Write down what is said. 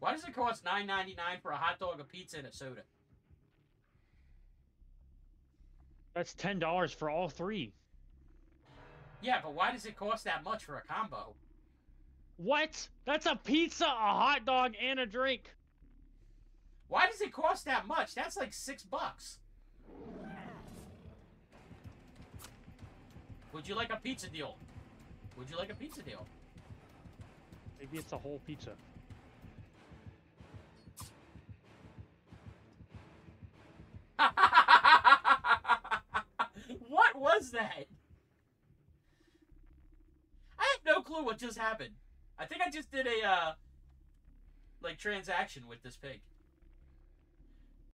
Why does it cost nine ninety nine for a hot dog, a pizza, and a soda? That's ten dollars for all three. Yeah, but why does it cost that much for a combo? What? That's a pizza, a hot dog, and a drink. Why does it cost that much? That's like six bucks. Would you like a pizza deal? Would you like a pizza deal? Maybe it's a whole pizza. What that? I have no clue what just happened. I think I just did a uh like transaction with this pig.